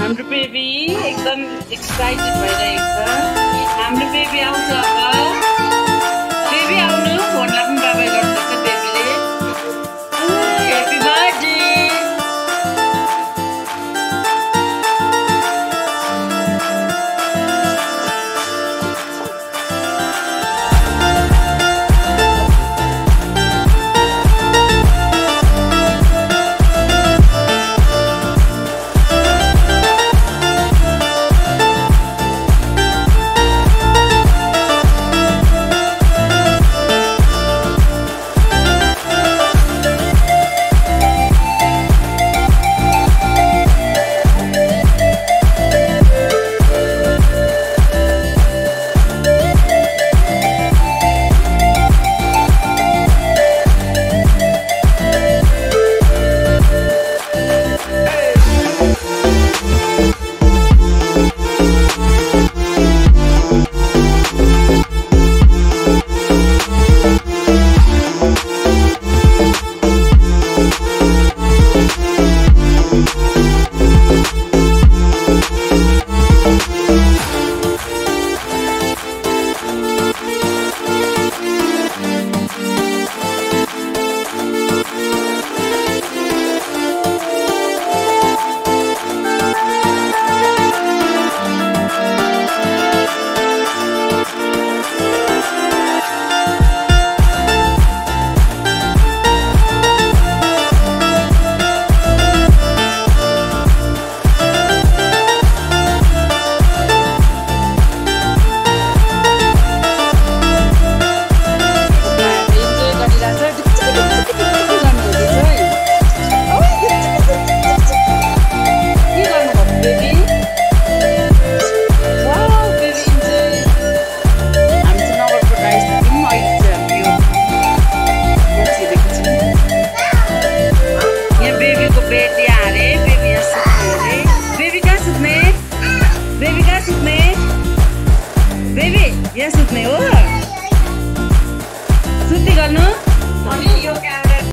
हाम्रो बेबी एकदम एक्साइटेड भइरहेको छ। हाम्रो बेबी आउँछ अब। यहाँ सुत्ने हो। सुत्ती गर्नु? अनि यो काम